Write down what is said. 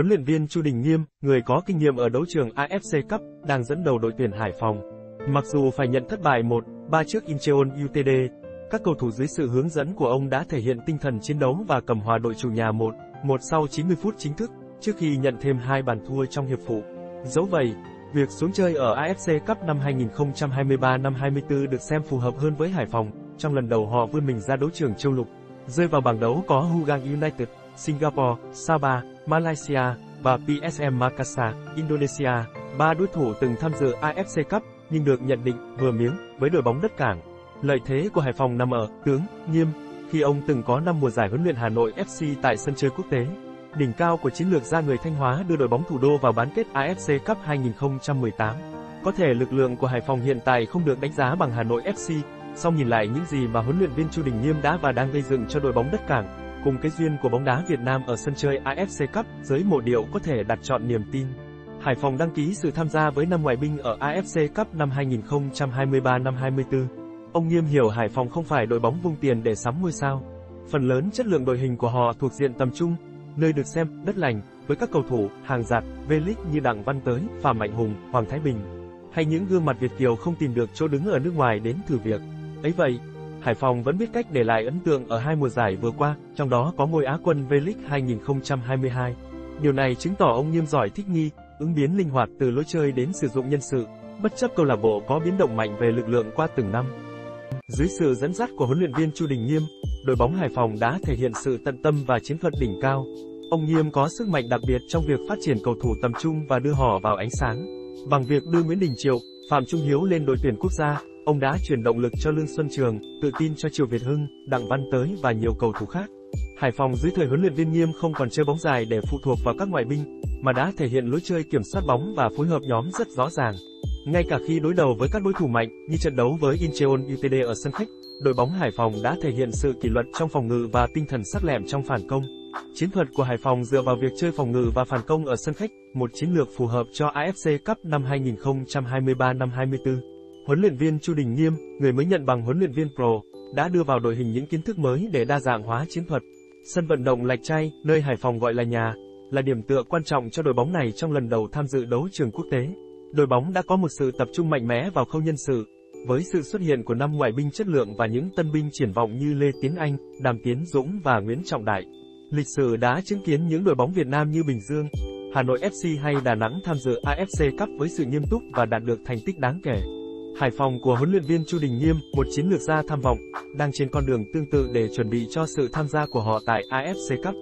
Huấn luyện viên Chu Đình Nghiêm, người có kinh nghiệm ở đấu trường AFC Cup, đang dẫn đầu đội tuyển Hải Phòng. Mặc dù phải nhận thất bại 1-3 trước Incheon UTD, các cầu thủ dưới sự hướng dẫn của ông đã thể hiện tinh thần chiến đấu và cầm hòa đội chủ nhà 1-1 sau 90 phút chính thức, trước khi nhận thêm hai bàn thua trong hiệp phụ. Dẫu vậy, việc xuống chơi ở AFC Cup năm 2023 năm 24 được xem phù hợp hơn với Hải Phòng, trong lần đầu họ vươn mình ra đấu trường châu lục. Rơi vào bảng đấu có Hugang United, Singapore, Sabah, Malaysia và PSM Makassar, Indonesia, ba đối thủ từng tham dự AFC Cup nhưng được nhận định vừa miếng với đội bóng đất cảng. Lợi thế của Hải Phòng nằm ở tướng Nghiêm, khi ông từng có 5 mùa giải huấn luyện Hà Nội FC tại sân chơi quốc tế. Đỉnh cao của chiến lược ra người Thanh Hóa đưa đội bóng thủ đô vào bán kết AFC Cup 2018. Có thể lực lượng của Hải Phòng hiện tại không được đánh giá bằng Hà Nội FC, song nhìn lại những gì mà huấn luyện viên Chu Đình Nghiêm đã và đang gây dựng cho đội bóng đất cảng, cùng cái duyên của bóng đá Việt Nam ở sân chơi AFC Cup, giới mộ điệu có thể đặt chọn niềm tin. Hải Phòng đăng ký sự tham gia với năm ngoại binh ở AFC Cup năm 2023 năm 24. Ông Nghiêm hiểu Hải Phòng không phải đội bóng vung tiền để sắm ngôi sao. Phần lớn chất lượng đội hình của họ thuộc diện tầm trung, nơi được xem đất lành với các cầu thủ hàng giạt V-League như Đặng Văn Tới, Phạm Mạnh Hùng, Hoàng Thái Bình, hay những gương mặt Việt kiều không tìm được chỗ đứng ở nước ngoài đến thử việc. Ấy vậy, Hải Phòng vẫn biết cách để lại ấn tượng ở hai mùa giải vừa qua, trong đó có ngôi Á quân V-League 2022. Điều này chứng tỏ ông Nghiêm giỏi thích nghi, ứng biến linh hoạt từ lối chơi đến sử dụng nhân sự, bất chấp câu lạc bộ có biến động mạnh về lực lượng qua từng năm. Dưới sự dẫn dắt của huấn luyện viên Chu Đình Nghiêm, đội bóng Hải Phòng đã thể hiện sự tận tâm và chiến thuật đỉnh cao. Ông Nghiêm có sức mạnh đặc biệt trong việc phát triển cầu thủ tầm trung và đưa họ vào ánh sáng. Bằng việc đưa Nguyễn Đình Triệu, Phạm Trung Hiếu lên đội tuyển quốc gia, ông đã truyền động lực cho Lương Xuân Trường, tự tin cho Triều Việt Hưng, Đặng Văn Tới và nhiều cầu thủ khác. Hải Phòng dưới thời huấn luyện viên Nghiêm không còn chơi bóng dài để phụ thuộc vào các ngoại binh, mà đã thể hiện lối chơi kiểm soát bóng và phối hợp nhóm rất rõ ràng. Ngay cả khi đối đầu với các đối thủ mạnh, như trận đấu với Incheon UTD ở sân khách, đội bóng Hải Phòng đã thể hiện sự kỷ luật trong phòng ngự và tinh thần sắc lẹm trong phản công. Chiến thuật của Hải Phòng dựa vào việc chơi phòng ngự và phản công ở sân khách, một chiến lược phù hợp cho AFC Cup năm 2023 năm 24. Huấn luyện viên Chu Đình Nghiêm, người mới nhận bằng huấn luyện viên Pro, đã đưa vào đội hình những kiến thức mới để đa dạng hóa chiến thuật. Sân vận động Lạch Tray, nơi Hải Phòng gọi là nhà, là điểm tựa quan trọng cho đội bóng này trong lần đầu tham dự đấu trường quốc tế. Đội bóng đã có một sự tập trung mạnh mẽ vào khâu nhân sự, với sự xuất hiện của năm ngoại binh chất lượng và những tân binh triển vọng như Lê Tiến Anh, Đàm Tiến Dũng và Nguyễn Trọng Đại. Lịch sử đã chứng kiến những đội bóng Việt Nam như Bình Dương, Hà Nội FC hay Đà Nẵng tham dự AFC Cup với sự nghiêm túc và đạt được thành tích đáng kể. Hải Phòng của huấn luyện viên Chu Đình Nghiêm, một chiến lược gia tham vọng, đang trên con đường tương tự để chuẩn bị cho sự tham gia của họ tại AFC Cup.